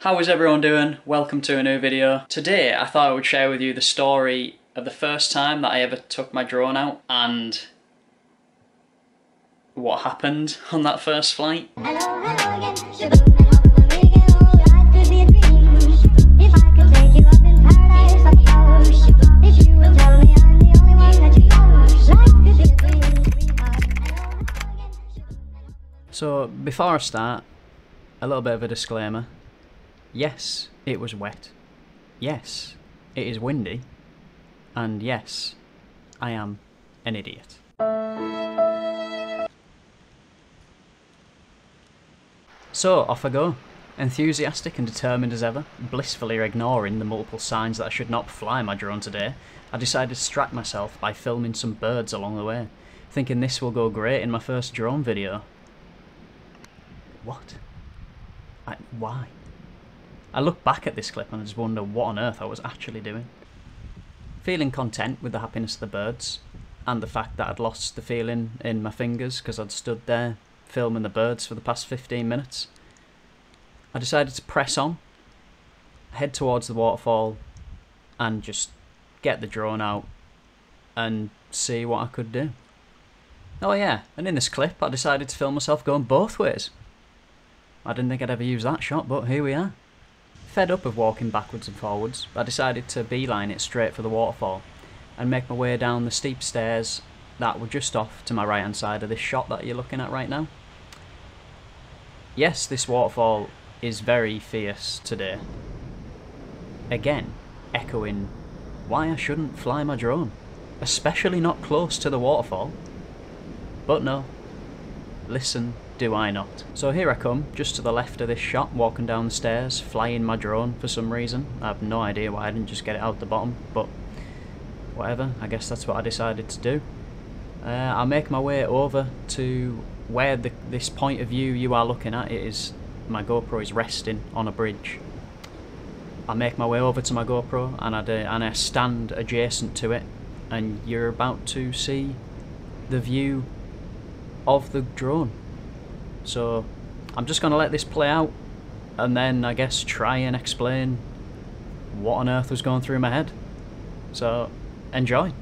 How is everyone doing? Welcome to a new video. Today I thought I would share with you the story of the first time that I ever took my drone out and what happened on that first flight. Hello, hello again. Shabba-dabba, weekend alright could be a dream. If I could take you up in paradise like yours. If you will tell me I'm the only one that you use. Life could be a dream, sweetheart. Hello, hello again. Shabba-dabba. So before I start, a little bit of a disclaimer. Yes, it was wet. Yes, it is windy. And yes, I am an idiot. So, off I go. Enthusiastic and determined as ever, blissfully ignoring the multiple signs that I should not fly my drone today, I decided to distract myself by filming some birds along the way, thinking this will go great in my first drone video. What? I, why? I look back at this clip and I just wonder what on earth I was actually doing. Feeling content with the happiness of the birds, and the fact that I'd lost the feeling in my fingers because I'd stood there filming the birds for the past 15 minutes, I decided to press on, head towards the waterfall, and just get the drone out and see what I could do. Oh yeah, and in this clip I decided to film myself going both ways. I didn't think I'd ever use that shot, but here we are. Fed up of walking backwards and forwards, I decided to beeline it straight for the waterfall and make my way down the steep stairs that were just off to my right hand side of this shot that you're looking at right now. Yes, this waterfall is very fierce today. Again, echoing why I shouldn't fly my drone, especially not close to the waterfall. But no, listen do I not. So here I come, just to the left of this shot, walking down the stairs, flying my drone for some reason. I have no idea why I didn't just get it out the bottom, but whatever, I guess that's what I decided to do. Uh, I'll make my way over to where the, this point of view you are looking at, it is, my GoPro is resting on a bridge. I make my way over to my GoPro and I, and I stand adjacent to it and you're about to see the view of the drone. So I'm just going to let this play out and then I guess try and explain what on earth was going through my head. So enjoy.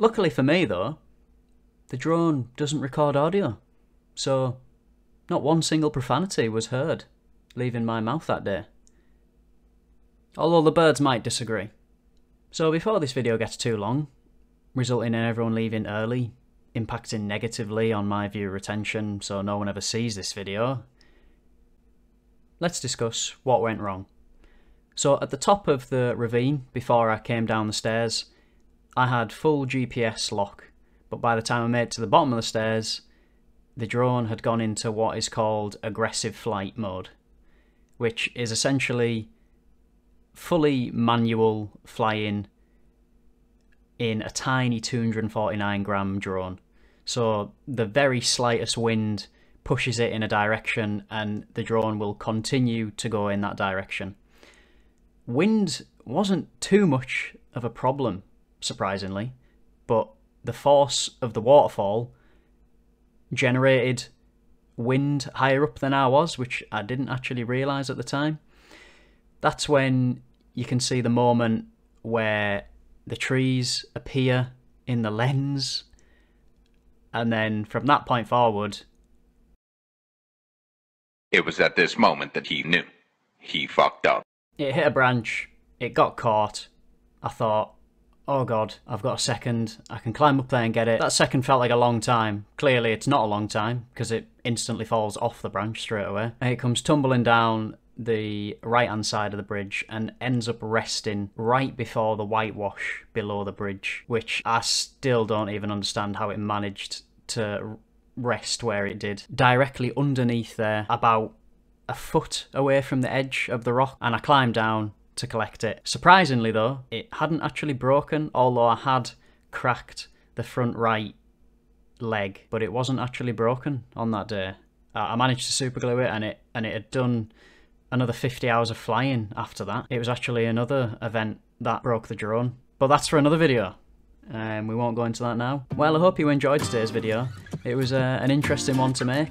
Luckily for me though, the drone doesn't record audio, so not one single profanity was heard leaving my mouth that day. Although the birds might disagree. So before this video gets too long, resulting in everyone leaving early, impacting negatively on my viewer retention so no one ever sees this video, let's discuss what went wrong. So at the top of the ravine, before I came down the stairs, I had full GPS lock, but by the time I made it to the bottom of the stairs, the drone had gone into what is called aggressive flight mode, which is essentially fully manual flying in a tiny 249 gram drone. So the very slightest wind pushes it in a direction and the drone will continue to go in that direction. Wind wasn't too much of a problem surprisingly, but the force of the waterfall generated wind higher up than I was, which I didn't actually realise at the time. That's when you can see the moment where the trees appear in the lens, and then from that point forward, It was at this moment that he knew. He fucked up. it hit a branch, it got caught. I thought, oh god, I've got a second, I can climb up there and get it. That second felt like a long time. Clearly, it's not a long time because it instantly falls off the branch straight away. And it comes tumbling down the right hand side of the bridge and ends up resting right before the whitewash below the bridge, which I still don't even understand how it managed to rest where it did, directly underneath there, about a foot away from the edge of the rock, and I climbed down to collect it. Surprisingly, though, it hadn't actually broken, although I had cracked the front right leg, but it wasn't actually broken on that day. I managed to superglue it, and it and it had done another 50 hours of flying after that. It was actually another event that broke the drone, but that's for another video. Um, we won't go into that now. Well, I hope you enjoyed today's video. It was uh, an interesting one to make.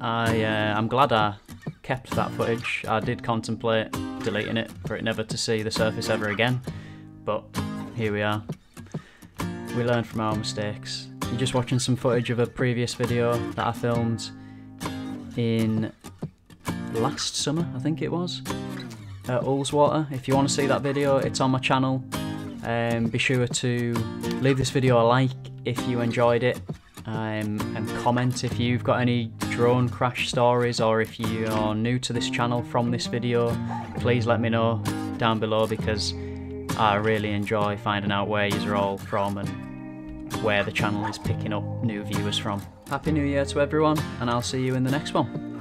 I uh, I'm glad I kept that footage. I did contemplate deleting it for it never to see the surface ever again, but here we are. We learn from our mistakes. You're just watching some footage of a previous video that I filmed in last summer, I think it was, at Ullswater. If you want to see that video, it's on my channel. Um, be sure to leave this video a like if you enjoyed it um, and comment if you've got any drone crash stories or if you are new to this channel from this video please let me know down below because I really enjoy finding out where you're all from and where the channel is picking up new viewers from. Happy New Year to everyone and I'll see you in the next one.